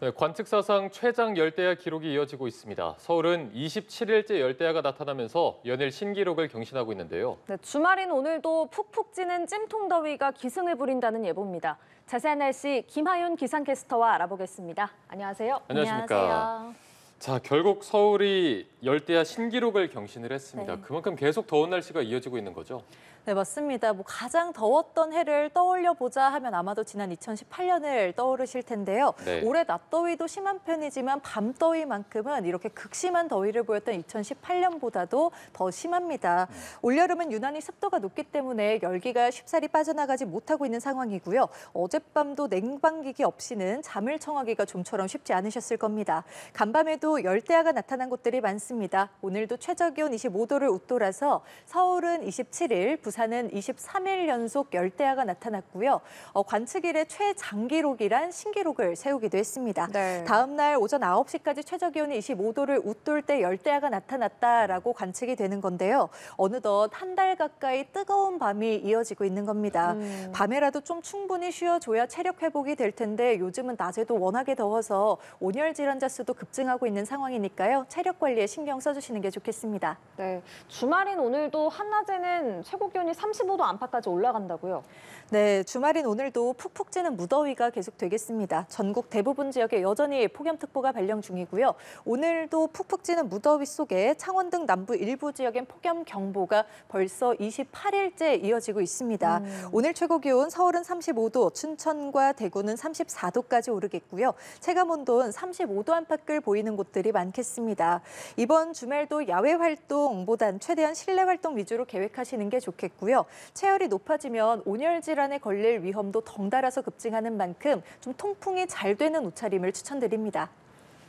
네, 관측사상 최장 열대야 기록이 이어지고 있습니다. 서울은 27일째 열대야가 나타나면서 연일 신기록을 경신하고 있는데요. 네, 주말인 오늘도 푹푹 찌는 찜통 더위가 기승을 부린다는 예보입니다. 자세한 날씨 김하윤 기상캐스터와 알아보겠습니다. 안녕하세요. 안녕하십니까. 안녕하세요. 자, 결국 서울이 열대야 신기록을 경신을 했습니다. 네. 그만큼 계속 더운 날씨가 이어지고 있는 거죠. 네, 맞습니다. 뭐 가장 더웠던 해를 떠올려 보자 하면 아마도 지난 2018년을 떠오르실 텐데요. 네. 올해 낮더위도 심한 편이지만 밤더위만큼은 이렇게 극심한 더위를 보였던 2018년보다도 더 심합니다. 올여름은 유난히 습도가 높기 때문에 열기가 쉽사리 빠져나가지 못하고 있는 상황이고요. 어젯밤도 냉방기기 없이는 잠을 청하기가 좀처럼 쉽지 않으셨을 겁니다. 간밤에도 열대야가 나타난 곳들이 많습니다. 오늘도 최저 기온 25도를 웃돌아서 서울은 27일, 부산 은 23일 연속 열대야가 나타났고요. 어, 관측 일의 최장기록이란 신기록을 세우기도 했습니다. 네. 다음 날 오전 9시까지 최저 기온이 25도를 웃돌 때 열대야가 나타났다라고 관측이 되는 건데요. 어느덧 한 달 가까이 뜨거운 밤이 이어지고 있는 겁니다. 음. 밤에라도 좀 충분히 쉬어줘야 체력 회복이 될 텐데 요즘은 낮에도 워낙에 더워서 온열 질환자 수도 급증하고 있는 상황이니까요. 체력 관리에 신경 써주시는 게 좋겠습니다. 네, 주말인 오늘도 한낮에는 최고 기온 이 35도 안팎까지 올라간다고요. 네, 주말인 오늘도 푹푹 찌는 무더위가 계속되겠습니다. 전국 대부분 지역에 여전히 폭염특보가 발령 중이고요. 오늘도 푹푹 찌는 무더위 속에 창원 등 남부 일부 지역엔 폭염경보가 벌써 28일째 이어지고 있습니다. 오늘 최고 기온 서울은 35도, 춘천과 대구는 34도까지 오르겠고요. 체감온도는 35도 안팎을 보이는 곳들이 많겠습니다. 이번 주말도 야외 활동보단 최대한 실내 활동 위주로 계획하시는 게 좋겠 고요. 체열이 높아지면 온열 질환에 걸릴 위험도 덩달아서 급증하는 만큼 좀 통풍이 잘 되는 옷차림을 추천드립니다.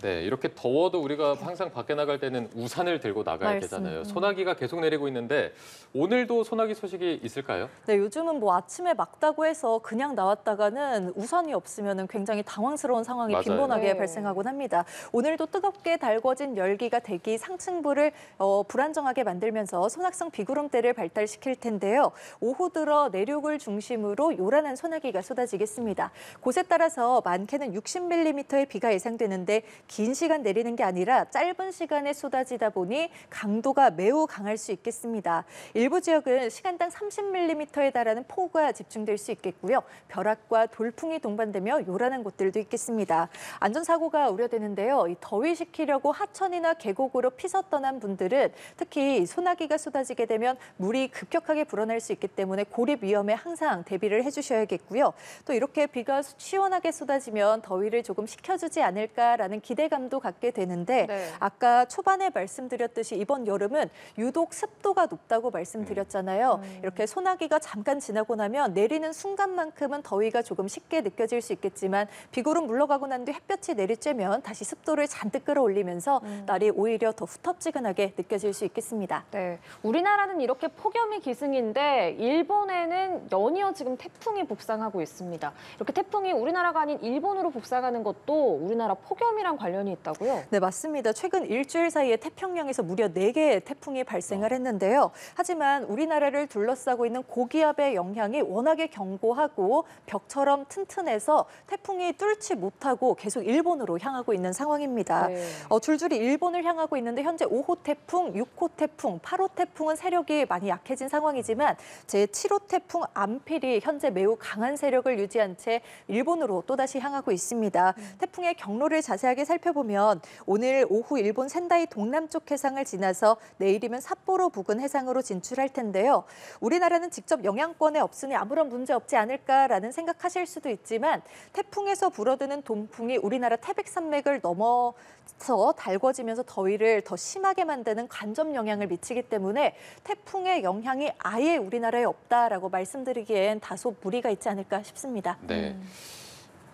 네, 이렇게 더워도 우리가 항상 밖에 나갈 때는 우산을 들고 나가야 말씀. 되잖아요. 소나기가 계속 내리고 있는데 오늘도 소나기 소식이 있을까요? 네, 요즘은 뭐 아침에 막다고 해서 그냥 나왔다가는 우산이 없으면 굉장히 당황스러운 상황이 맞아요. 빈번하게 네. 발생하곤 합니다. 오늘도 뜨겁게 달궈진 열기가 대기 상층부를 어, 불안정하게 만들면서 소낙성 비구름대를 발달시킬 텐데요. 오후 들어 내륙을 중심으로 요란한 소나기가 쏟아지겠습니다. 곳에 따라서 많게는 60mm의 비가 예상되는데 긴 시간 내리는 게 아니라 짧은 시간에 쏟아지다 보니 강도가 매우 강할 수 있겠습니다. 일부 지역은 시간당 30mm에 달하는 폭우가 집중될 수 있겠고요. 벼락과 돌풍이 동반되며 요란한 곳들도 있겠습니다. 안전사고가 우려되는데요. 이 더위 식히려고 하천이나 계곡으로 피서 떠난 분들은 특히 소나기가 쏟아지게 되면 물이 급격하게 불어날 수 있기 때문에 고립 위험에 항상 대비를 해주셔야겠고요. 또 이렇게 비가 시원하게 쏟아지면 더위를 조금 식혀주지 않을까라는 기대 감도 갖게 되는데 네. 아까 초반에 말씀드렸듯이 이번 여름은 유독 습도가 높다고 말씀드렸잖아요. 이렇게 소나기가 잠깐 지나고 나면 내리는 순간만큼은 더위가 조금 쉽게 느껴질 수 있겠지만 비구름 물러가고 난 뒤 햇볕이 내리쬐면 다시 습도를 잔뜩 끌어올리면서 날이 오히려 더 후텁지근하게 느껴질 수 있겠습니다. 네, 우리나라는 이렇게 폭염이 기승인데 일본에는 연이어 지금 태풍이 북상하고 있습니다. 이렇게 태풍이 우리나라가 아닌 일본으로 북상하는 것도 우리나라 폭염이랑 관련 이 있다고요? 네, 맞습니다. 최근 일주일 사이에 태평양에서 무려 네개의 태풍이 발생을 했는데요. 하지만 우리나라를 둘러싸고 있는 고기압의 영향이 워낙에 견고하고 벽처럼 튼튼해서 태풍이 뚫지 못하고 계속 일본으로 향하고 있는 상황입니다. 네. 어, 줄줄이 일본을 향하고 있는데 현재 5호 태풍, 6호 태풍, 8호 태풍은 세력이 많이 약해진 상황이지만 제7호 태풍 암필이 현재 매우 강한 세력을 유지한 채 일본으로 또다시 향하고 있습니다. 태풍의 경로를 자세하게 살펴 보면 오늘 오후 일본 센다이 동남쪽 해상을 지나서 내일이면 삿포로 부근 해상으로 진출할 텐데요. 우리나라는 직접 영향권에 없으니 아무런 문제 없지 않을까라는 생각하실 수도 있지만 태풍에서 불어드는 동풍이 우리나라 태백산맥을 넘어서 달궈지면서 더위를 더 심하게 만드는 간접 영향을 미치기 때문에 태풍의 영향이 아예 우리나라에 없다라고 말씀드리기엔 다소 무리가 있지 않을까 싶습니다. 네.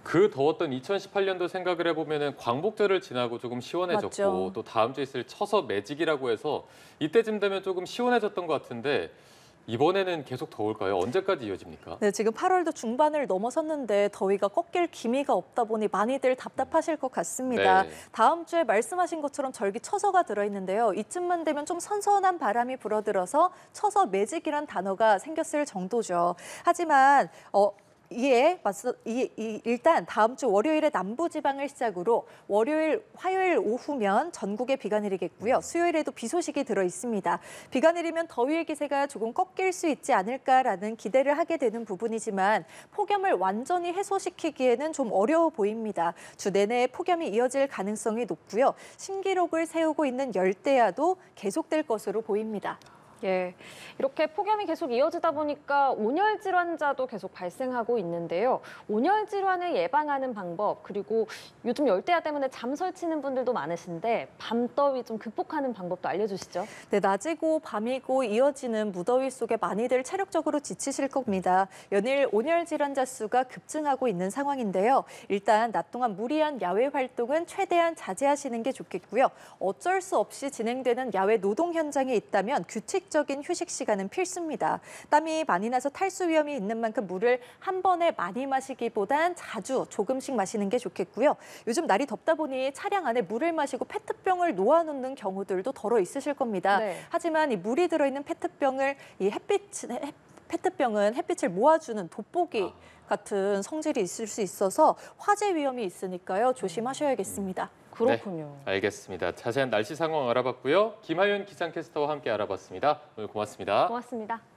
그 더웠던 2018년도 생각을 해보면 광복절을 지나고 조금 시원해졌고 맞죠. 또 다음 주에 있을 처서 매직이라고 해서 이때쯤 되면 조금 시원해졌던 것 같은데 이번에는 계속 더울까요? 언제까지 이어집니까? 네, 지금 8월도 중반을 넘어섰는데 더위가 꺾일 기미가 없다 보니 많이들 답답하실 것 같습니다. 네. 다음 주에 말씀하신 것처럼 절기 처서가 들어있는데요. 이쯤만 되면 좀 선선한 바람이 불어들어서 처서 매직이란 단어가 생겼을 정도죠. 하지만 어, 이에 맞서 이, 이, 일단 다음 주 월요일에 남부 지방을 시작으로 월요일, 화요일 오후면 전국에 비가 내리겠고요. 수요일에도 비 소식이 들어 있습니다. 비가 내리면 더위의 기세가 조금 꺾일 수 있지 않을까라는 기대를 하게 되는 부분이지만 폭염을 완전히 해소시키기에는 좀 어려워 보입니다. 주 내내 폭염이 이어질 가능성이 높고요. 신기록을 세우고 있는 열대야도 계속될 것으로 보입니다. 예, 이렇게 폭염이 계속 이어지다 보니까 온열 질환자도 계속 발생하고 있는데요. 온열 질환을 예방하는 방법 그리고 요즘 열대야 때문에 잠 설치는 분들도 많으신데 밤더위 좀 극복하는 방법도 알려주시죠. 네, 낮이고 밤이고 이어지는 무더위 속에 많이들 체력적으로 지치실 겁니다. 연일 온열 질환자 수가 급증하고 있는 상황인데요. 일단 낮 동안 무리한 야외 활동은 최대한 자제하시는 게 좋겠고요. 어쩔 수 없이 진행되는 야외 노동 현장에 있다면 규칙 적인 휴식 시간은 필수입니다. 땀이 많이 나서 탈수 위험이 있는 만큼 물을 한 번에 많이 마시기보단 자주 조금씩 마시는 게 좋겠고요. 요즘 날이 덥다 보니 차량 안에 물을 마시고 페트병을 놓아놓는 경우들도 덜어 있으실 겁니다. 네. 하지만 이 물이 들어있는 페트병을 이 햇빛 햇- 페트병은 햇빛을 모아주는 돋보기 같은 성질이 있을 수 있어서 화재 위험이 있으니까요 조심하셔야겠습니다. 그렇군요. 알겠습니다. 자세한 날씨 상황 알아봤고요. 김하윤 기상캐스터와 함께 알아봤습니다. 오늘 고맙습니다. 고맙습니다.